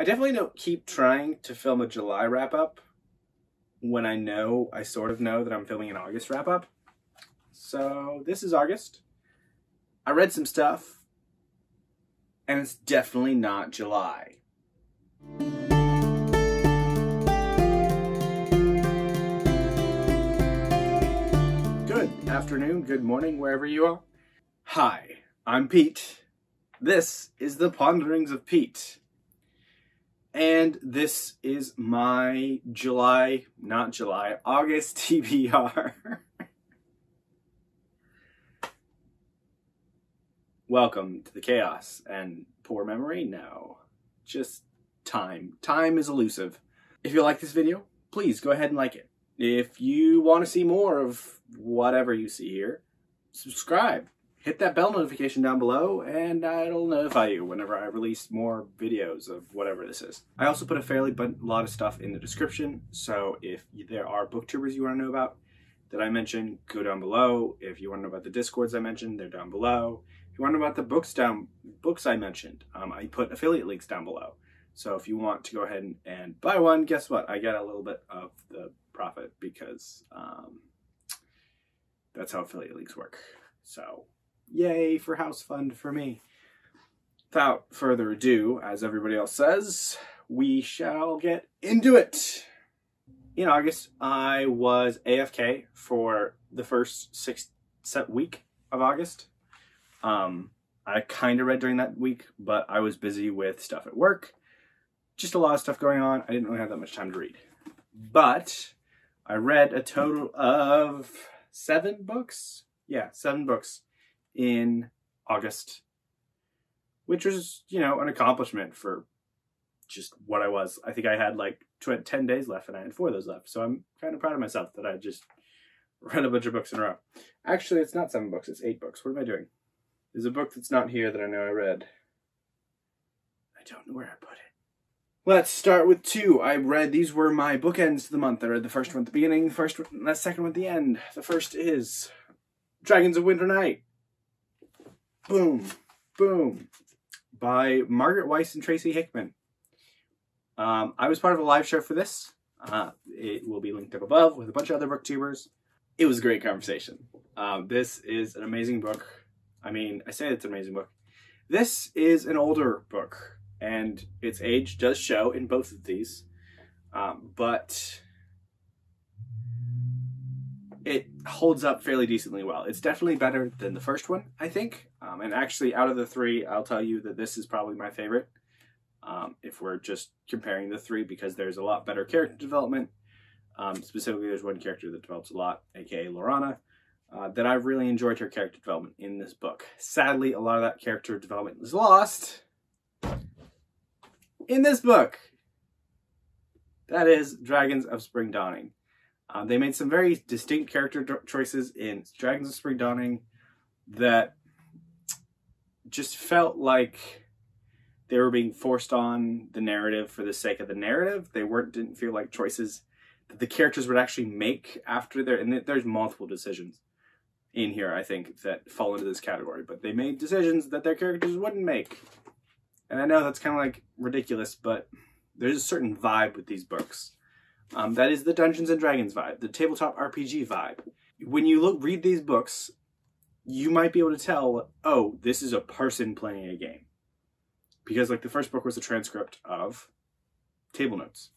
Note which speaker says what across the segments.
Speaker 1: I definitely don't keep trying to film a July wrap up when I know, I sort of know that I'm filming an August wrap up. So this is August. I read some stuff, and it's definitely not July. Good afternoon, good morning, wherever you are. Hi, I'm Pete. This is the Ponderings of Pete. And this is my July, not July, August TBR. Welcome to the chaos and poor memory? No, just time. Time is elusive. If you like this video, please go ahead and like it. If you want to see more of whatever you see here, subscribe hit that bell notification down below and it'll notify you whenever I release more videos of whatever this is. I also put a fairly but lot of stuff in the description, so if there are booktubers you want to know about that I mentioned, go down below. If you want to know about the discords I mentioned, they're down below. If you want to know about the books down books I mentioned, um, I put affiliate links down below. So if you want to go ahead and, and buy one, guess what? I get a little bit of the profit because um, that's how affiliate links work. So Yay for house fund for me. Without further ado, as everybody else says, we shall get into it. In August, I was AFK for the first six set week of August. Um, I kind of read during that week, but I was busy with stuff at work. Just a lot of stuff going on. I didn't really have that much time to read. But I read a total of seven books. Yeah, seven books in August, which was, you know, an accomplishment for just what I was. I think I had like 10 days left and I had four of those left. So I'm kind of proud of myself that I just read a bunch of books in a row. Actually, it's not seven books, it's eight books. What am I doing? There's a book that's not here that I know I read. I don't know where I put it. Let's start with two. I read, these were my bookends of the month. I read the first one at the beginning, the first one, the second one at the end. The first is Dragons of Winter Night Boom, boom, by Margaret Weis and Tracy Hickman. Um, I was part of a live show for this. Uh, it will be linked up above with a bunch of other booktubers. It was a great conversation. Um, this is an amazing book. I mean, I say it's an amazing book. This is an older book, and its age does show in both of these. Um, but it holds up fairly decently well. It's definitely better than the first one, I think. Um, and actually, out of the three, I'll tell you that this is probably my favorite. Um, if we're just comparing the three, because there's a lot better character development. Um, specifically, there's one character that develops a lot, aka Laurana, uh, that I've really enjoyed her character development in this book. Sadly, a lot of that character development is lost in this book. That is Dragons of Spring Dawning. Uh, they made some very distinct character choices in Dragons of Spring Dawning that just felt like they were being forced on the narrative for the sake of the narrative. They weren't didn't feel like choices that the characters would actually make after their and there's multiple decisions in here I think that fall into this category, but they made decisions that their characters wouldn't make. And I know that's kind of like ridiculous, but there's a certain vibe with these books um, that is the Dungeons and Dragons vibe, the tabletop RPG vibe. When you look read these books, you might be able to tell, oh, this is a person playing a game. Because like the first book was a transcript of table notes.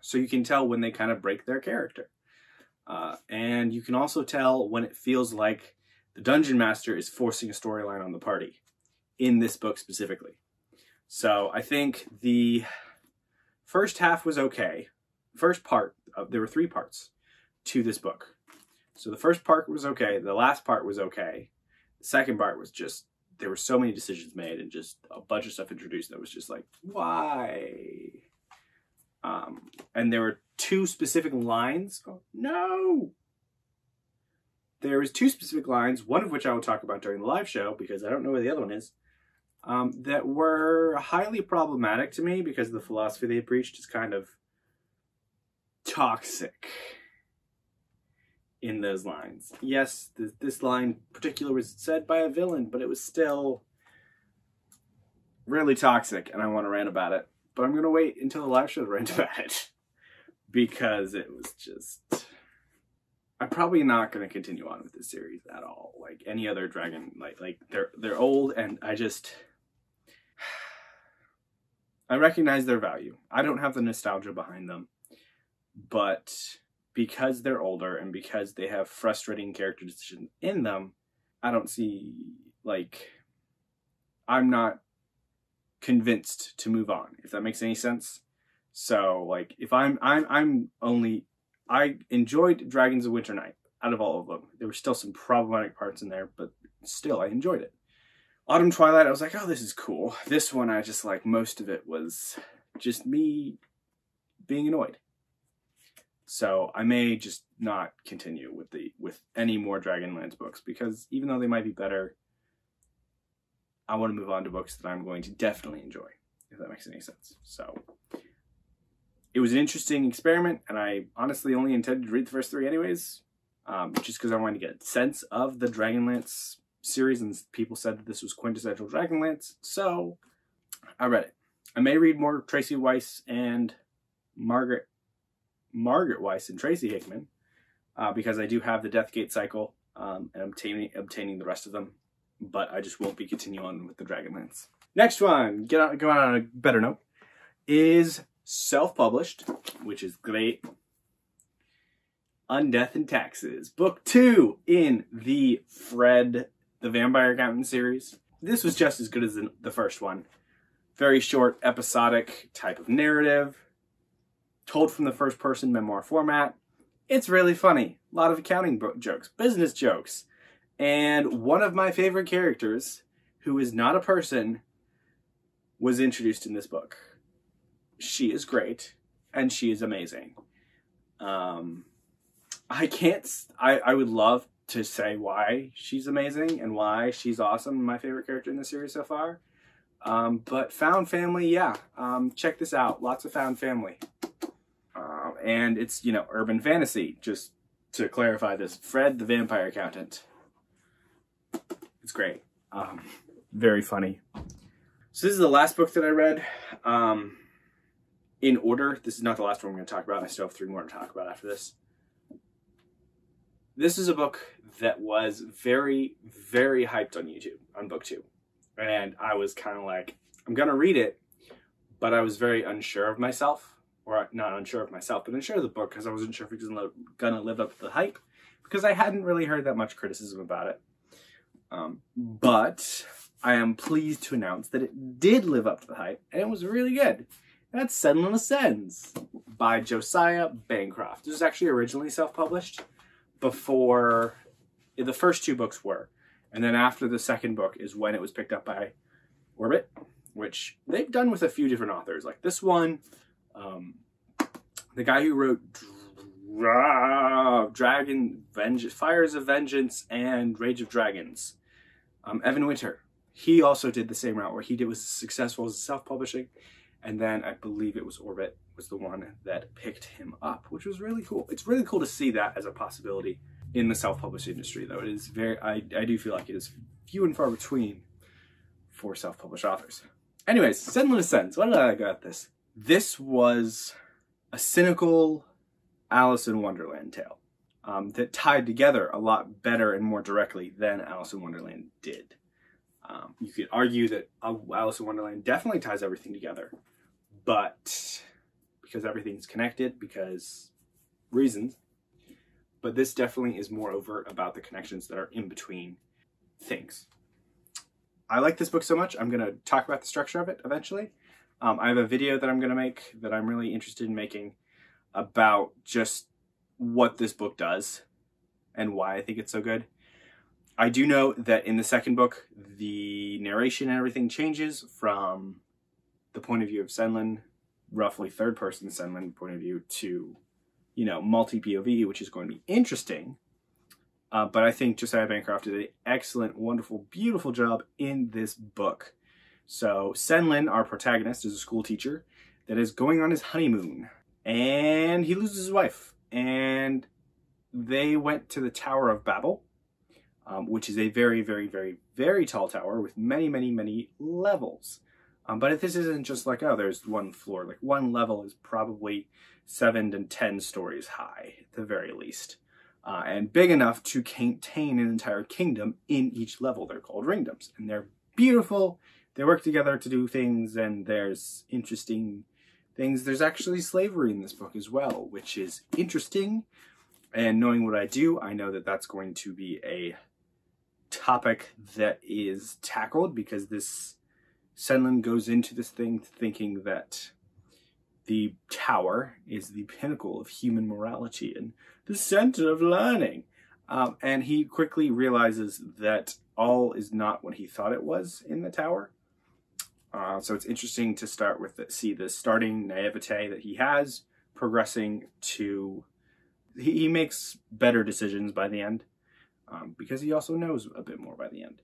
Speaker 1: So you can tell when they kind of break their character. Uh, and you can also tell when it feels like the dungeon master is forcing a storyline on the party in this book specifically. So I think the first half was okay first part, of, there were three parts to this book. So the first part was okay. The last part was okay. The second part was just, there were so many decisions made and just a bunch of stuff introduced that was just like, why? Um, and there were two specific lines. Oh, no! There was two specific lines, one of which I will talk about during the live show because I don't know where the other one is, um, that were highly problematic to me because the philosophy they preached is kind of toxic in those lines. Yes, th this line particular was said by a villain, but it was still really toxic, and I want to rant about it. but I'm gonna wait until the live show to rant about it because it was just. I'm probably not gonna continue on with this series at all. Like any other dragon, like like they're they're old, and I just. I recognize their value. I don't have the nostalgia behind them, but because they're older and because they have frustrating character decisions in them, I don't see like I'm not convinced to move on, if that makes any sense. So like if I'm I'm I'm only I enjoyed Dragons of Winter Night out of all of them. There were still some problematic parts in there, but still I enjoyed it. Autumn Twilight, I was like, oh, this is cool. This one, I just like most of it was just me being annoyed. So I may just not continue with the with any more Dragonlance books because even though they might be better, I want to move on to books that I'm going to definitely enjoy, if that makes any sense. So it was an interesting experiment, and I honestly only intended to read the first three anyways, um, just because I wanted to get a sense of the Dragonlance series, and people said that this was quintessential Dragonlance, so I read it. I may read more Tracy Weis and Margaret Margaret Weis and Tracy Hickman uh, because I do have the Deathgate cycle um, and obtaining obtaining the rest of them, but I just won't be continuing on with the Dragonlance. Next one, get on, going on a better note, is self-published, which is great. Undeath and Taxes, book two in the Fred the Vampire Accountant series. This was just as good as the first one. Very short, episodic type of narrative told from the first person memoir format. It's really funny. A lot of accounting jokes, business jokes. And one of my favorite characters, who is not a person, was introduced in this book. She is great and she is amazing. Um, I can't, I, I would love to say why she's amazing and why she's awesome, my favorite character in the series so far. Um, but Found Family, yeah, um, check this out. Lots of Found Family and it's, you know, urban fantasy, just to clarify this. Fred the Vampire Accountant. It's great. Um, very funny. So this is the last book that I read. Um, in order, this is not the last one I'm going to talk about. I still have three more to talk about after this. This is a book that was very, very hyped on YouTube, on BookTube. And I was kind of like, I'm going to read it, but I was very unsure of myself or not unsure of myself, but unsure of the book because I wasn't sure if it was gonna live up to the hype because I hadn't really heard that much criticism about it. Um, but I am pleased to announce that it did live up to the hype and it was really good. That's Senlin Ascends by Josiah Bancroft. This was actually originally self-published before the first two books were. And then after the second book is when it was picked up by Orbit, which they've done with a few different authors. Like this one, um, the guy who wrote Dragon Vengeance, Fires of Vengeance, and Rage of Dragons, um, Evan Winter. He also did the same route where he did was successful as self-publishing, and then I believe it was Orbit was the one that picked him up, which was really cool. It's really cool to see that as a possibility in the self-published industry, though. It is very, I, I do feel like it is few and far between for self-published authors. Anyways, Senlin Ascends. What did I got this? This was a cynical Alice in Wonderland tale um, that tied together a lot better and more directly than Alice in Wonderland did. Um, you could argue that Alice in Wonderland definitely ties everything together, but because everything's connected, because reasons, but this definitely is more overt about the connections that are in between things. I like this book so much, I'm going to talk about the structure of it eventually. Um, I have a video that I'm going to make that I'm really interested in making about just what this book does and why I think it's so good. I do know that in the second book, the narration and everything changes from the point of view of Senlin, roughly third person Senlin point of view, to, you know, multi POV, which is going to be interesting. Uh, but I think Josiah Bancroft did an excellent, wonderful, beautiful job in this book. So Senlin, our protagonist, is a school teacher that is going on his honeymoon. And he loses his wife. And they went to the Tower of Babel, um, which is a very, very, very, very tall tower with many, many, many levels. Um, but if this isn't just like, oh, there's one floor, like one level is probably seven to 10 stories high at the very least. Uh, and big enough to contain an entire kingdom in each level. They're called ringdoms and they're beautiful. They work together to do things and there's interesting things. There's actually slavery in this book as well, which is interesting. And knowing what I do, I know that that's going to be a topic that is tackled because this Senlin goes into this thing thinking that the tower is the pinnacle of human morality and the center of learning. Um, and he quickly realizes that all is not what he thought it was in the tower. Uh, so it's interesting to start with the, see the starting naivete that he has progressing to he, he makes better decisions by the end um, because he also knows a bit more by the end.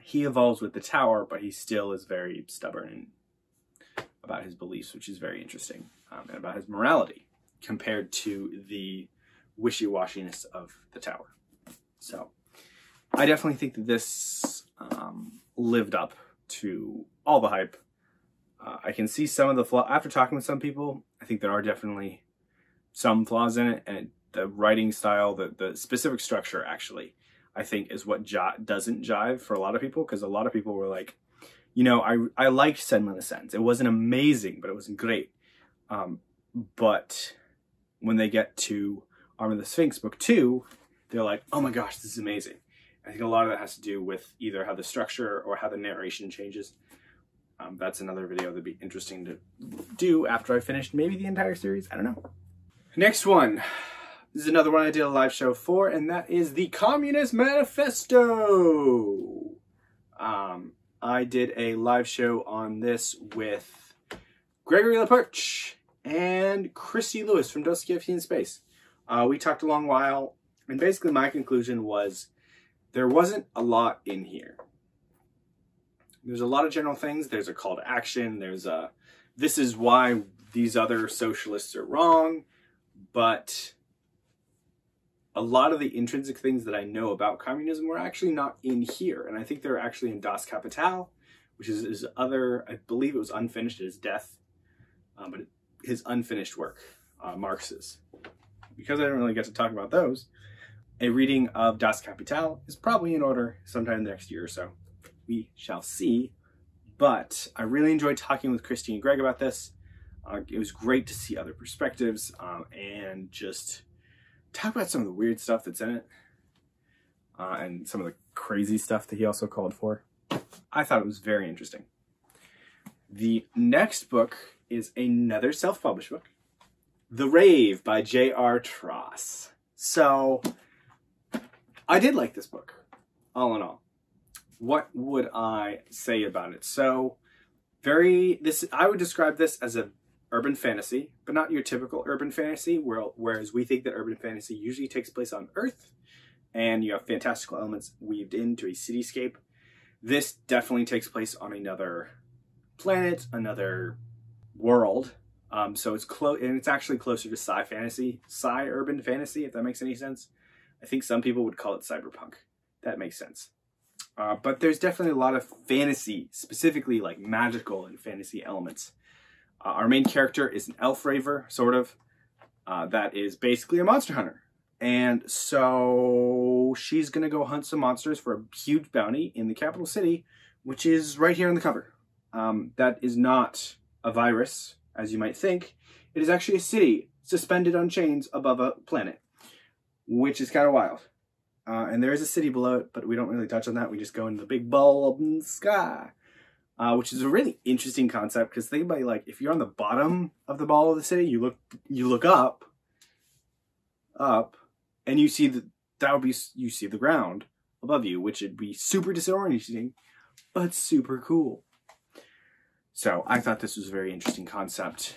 Speaker 1: He evolves with the tower, but he still is very stubborn about his beliefs, which is very interesting, um, and about his morality compared to the wishy-washiness of the tower. So I definitely think that this um, lived up to all the hype. Uh, I can see some of the flaw after talking with some people. I think there are definitely some flaws in it, and the writing style, the the specific structure, actually, I think is what doesn't jive for a lot of people because a lot of people were like, you know, I I liked Senlin Ascends. It wasn't amazing, but it wasn't great. Um, but when they get to Arm of the Sphinx book two, they're like, oh my gosh, this is amazing. I think a lot of that has to do with either how the structure or how the narration changes. Um, that's another video that'd be interesting to do after I finished maybe the entire series. I don't know. Next one. This is another one I did a live show for, and that is the Communist Manifesto. Um, I did a live show on this with Gregory LaPerche and Christy Luis from Dostoevsky in Space. Uh, we talked a long while, and basically my conclusion was there wasn't a lot in here. There's a lot of general things. There's a call to action. There's a this is why these other socialists are wrong, but a lot of the intrinsic things that I know about communism were actually not in here. And I think they're actually in Das Kapital, which is his other, I believe it was unfinished at his death, um, but his unfinished work, uh, Marx's. Because I didn't really get to talk about those, a reading of Das Kapital is probably in order sometime next year or so. We shall see. But I really enjoyed talking with Christy and Greg about this. Uh, it was great to see other perspectives um, and just talk about some of the weird stuff that's in it uh, and some of the crazy stuff that he also called for. I thought it was very interesting. The next book is another self-published book, The Rave by J.R. Traas. So, I did like this book, all in all. What would I say about it? So, very, this, I would describe this as a urban fantasy, but not your typical urban fantasy, where, whereas we think that urban fantasy usually takes place on Earth, and you have fantastical elements weaved into a cityscape. This definitely takes place on another planet, another world. Um, so it's close, and it's actually closer to sci fantasy, sci urban fantasy, if that makes any sense. I think some people would call it cyberpunk. That makes sense. Uh, but there's definitely a lot of fantasy, specifically like magical and fantasy elements uh, our main character is an elf raver, sort of, uh, that is basically a monster hunter. And so she's going to go hunt some monsters for a huge bounty in the capital city, which is right here on the cover. Um, that is not a virus, as you might think. It is actually a city suspended on chains above a planet, which is kind of wild. Uh, and there is a city below it, but we don't really touch on that. We just go into the big bulb in the sky uh, which is a really interesting concept because think about it, like if you're on the bottom of the ball of the city, you look you look up, up, and you see that that would be you see the ground above you, which would be super disorienting, but super cool. So I thought this was a very interesting concept,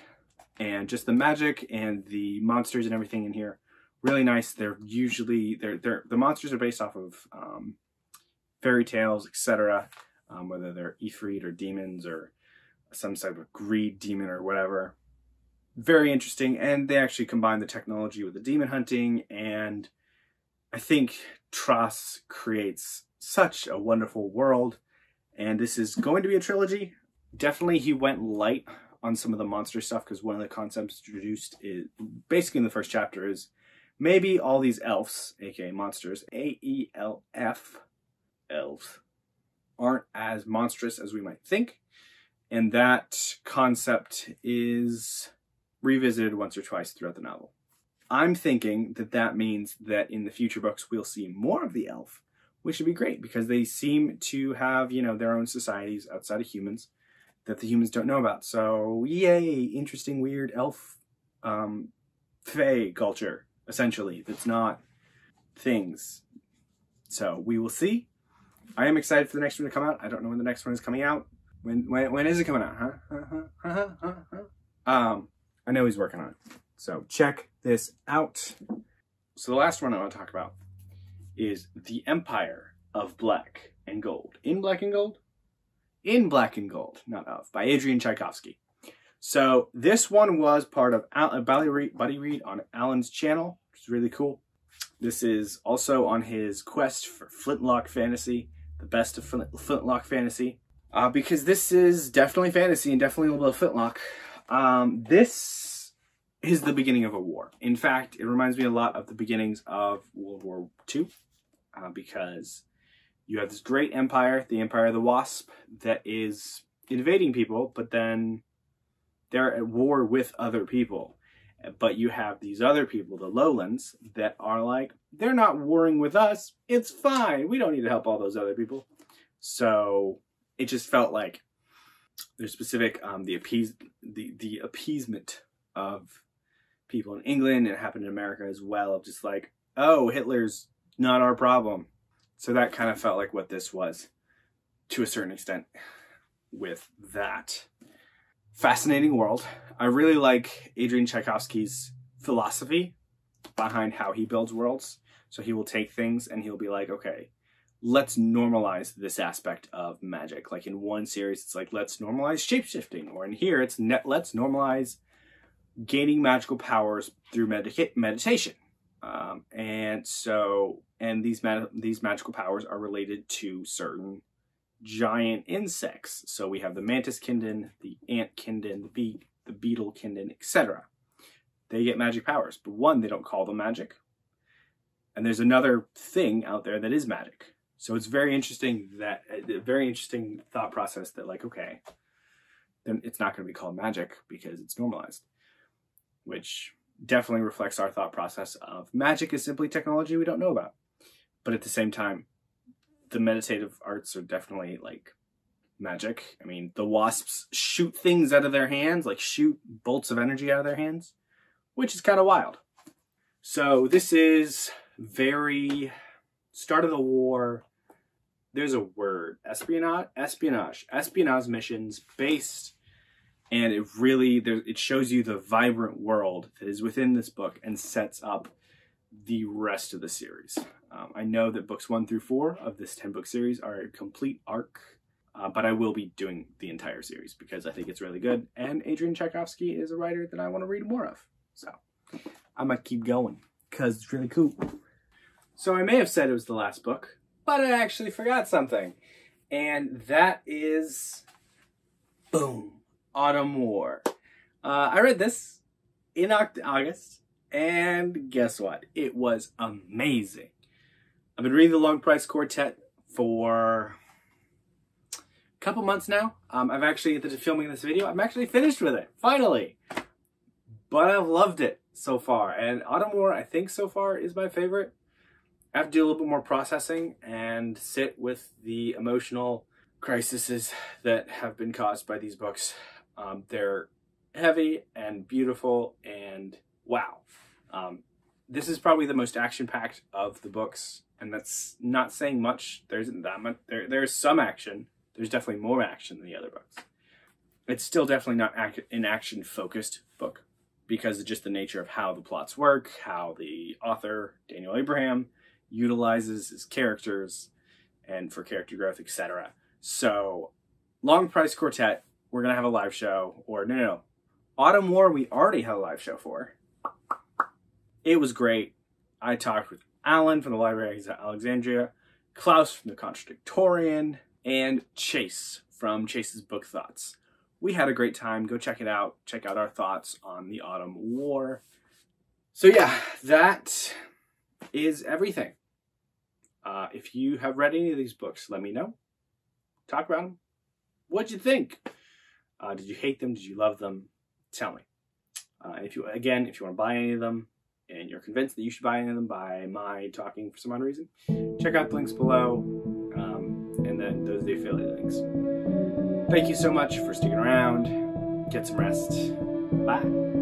Speaker 1: and just the magic and the monsters and everything in here, really nice. They're usually they're they're the monsters are based off of um, fairy tales, etc um, whether they're Ifrit or demons or some type of greed demon or whatever. Very interesting, and they actually combine the technology with the demon hunting, and I think Traas creates such a wonderful world, and this is going to be a trilogy. definitely he went light on some of the monster stuff because one of the concepts introduced is basically in the first chapter is maybe all these elves, aka monsters, A E L F, elves, aren't as monstrous as we might think. And that concept is revisited once or twice throughout the novel. I'm thinking that that means that in the future books we'll see more of the elf, which would be great because they seem to have, you know, their own societies outside of humans that the humans don't know about. So, yay, interesting, weird elf um, fae culture, essentially, that's not things. So, we will see. I am excited for the next one to come out. I don't know when the next one is coming out. When when, when is it coming out? Huh? um, I know he's working on it. So check this out. So the last one I want to talk about is The Empire of Black and Gold. In Black and Gold? In Black and Gold, not of, by Adrian Tchaikovsky. So this one was part of Al- Buddy, Read, Buddy Read on Allen's channel, which is really cool. This is also on his quest for Flintlock Fantasy, the best of Flint- Flintlock Fantasy, uh, because this is definitely fantasy and definitely a little bit of Flintlock. Um, this is the beginning of a war. In fact, it reminds me a lot of the beginnings of World War II, uh, because you have this great empire, the Empire of the Wasp, that is invading people, but then they're at war with other people. But you have these other people, the lowlands, that are like, they're not warring with us. It's fine. We don't need to help all those other people. So it just felt like there's specific um, the appease the the appeasement of people in England and it happened in America as well of just like oh Hitler's not our problem so that kind of felt like what this was to a certain extent with that fascinating world I really like Adrian Tchaikovsky's philosophy behind how he builds worlds so he will take things and he'll be like okay let's normalize this aspect of magic. Like in one series, it's like let's normalize shapeshifting, or in here, it's net let's normalize gaining magical powers through meditation. Um, and so, and these ma- these magical powers are related to certain giant insects. So we have the mantis kinden, the ant kinden, the bee, the beetle kinden, etc. They get magic powers, but one they don't call them magic. And there's another thing out there that is magic. So it's very interesting that a very interesting thought process that like okay, then it's not going to be called magic because it's normalized, which definitely reflects our thought process of magic is simply technology we don't know about. But at the same time, the meditative arts are definitely like magic. I mean, the wasps shoot things out of their hands, like shoot bolts of energy out of their hands, which is kind of wild. So this is very start of the war there's a word espionage espionage espionage missions based and it really there it shows you the vibrant world that is within this book and sets up the rest of the series um, i know that books one through four of this 10 book series are a complete arc uh, but i will be doing the entire series because i think it's really good and adrian tchaikovsky is a writer that i want to read more of so i might keep going because it's really cool so i may have said it was the last book but I actually forgot something. And that is, boom, Autumn War. Uh, I read this in August, and guess what? It was amazing. I've been reading the Long Price Quartet for a couple months now. Um, I've actually, at the filming this video, I'm actually finished with it, finally. But I've loved it so far, and Autumn War, I think so far, is my favorite. I have to do a little bit more processing and sit with the emotional crises that have been caused by these books. Um, they're heavy and beautiful and wow. Um, this is probably the most action packed of the books, and that's not saying much. There isn't that much. There, there's some action. There's definitely more action than the other books. It's still definitely not an action focused book because of just the nature of how the plots work, how the author, Daniel Abraham, utilizes his characters and for character growth, etc. So, Long Price Quartet, we're gonna have a live show, or no, no, no, Autumn War, we already had a live show for. It was great. I talked with Allen from the Library of Allenxandria, Klaus from the Contradictorian, and Chayce from Chayce's Book Thoughts. We had a great time. Go check it out. Check out our thoughts on the Autumn War. So, yeah, that is everything. Uh, if you have read any of these books, let me know. Talk about them. What'd you think? Uh, did you hate them? Did you love them? Tell me. Uh, if you again, if you want to buy any of them, and you're convinced that you should buy any of them by my talking for some odd reason, check out the links below, um, and then those are the affiliate links. Thank you so much for sticking around. Get some rest. Bye.